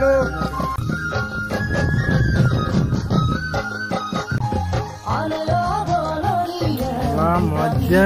hello మధ్య